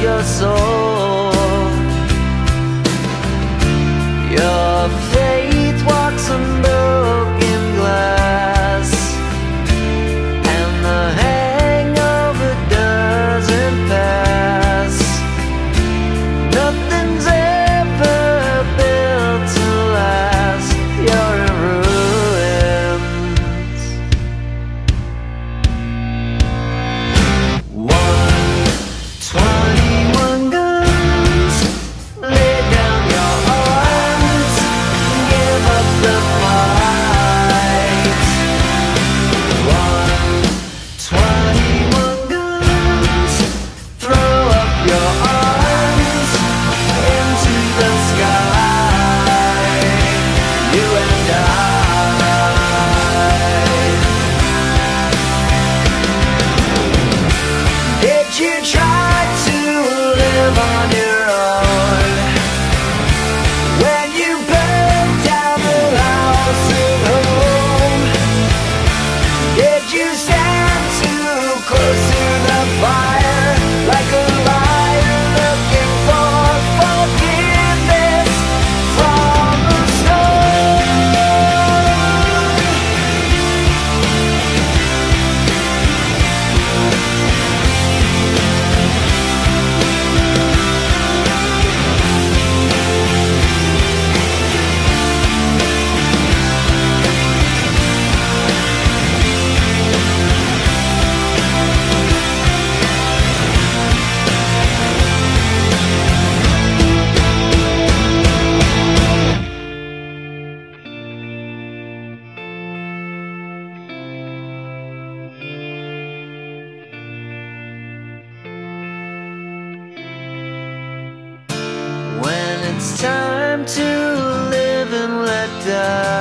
your soul. It's time to live and let die.